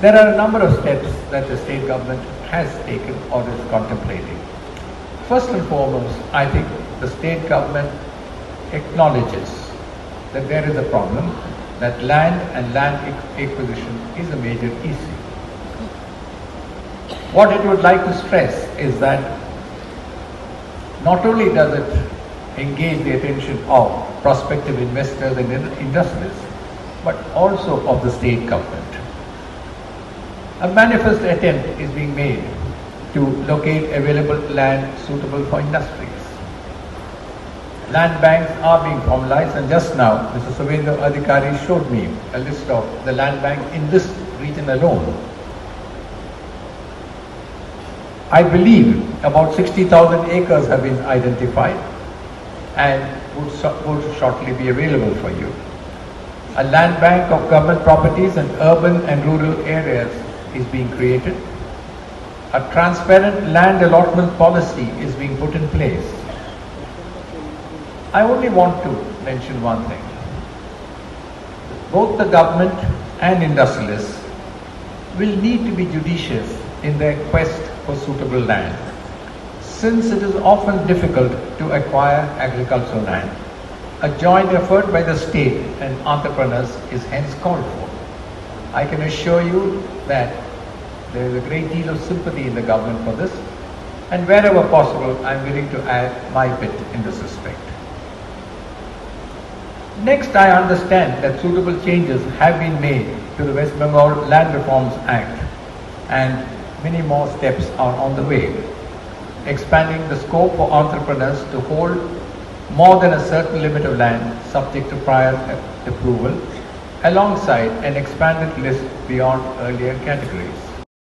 There are a number of steps that the state government has taken or is contemplating. First and foremost, I think the state government acknowledges that there is a problem, that land and land acquisition is a major issue. What it would like to stress is that not only does it engage the attention of prospective investors and in- industrialists, but also of the state government. A manifest attempt is being made to locate available land suitable for industries. Land banks are being formalized and just now Mr. Suvendu Adhikari showed me a list of the land bank in this region alone. I believe about 60,000 acres have been identified and would, would shortly be available for you. A land bank of government properties in urban and rural areas is being created. A transparent land allotment policy is being put in place. I only want to mention one thing. Both the government and industrialists will need to be judicious in their quest for suitable land, since it is often difficult to acquire agricultural land. A joint effort by the state and entrepreneurs is hence called for. I can assure you that there is a great deal of sympathy in the government for this, and wherever possible, I am willing to add my bit in this respect. Next, I understand that suitable changes have been made to the West Bengal Land Reforms Act and many more steps are on the way. Expanding the scope for entrepreneurs to hold more than a certain limit of land subject to prior approval alongside an expanded list beyond earlier categories.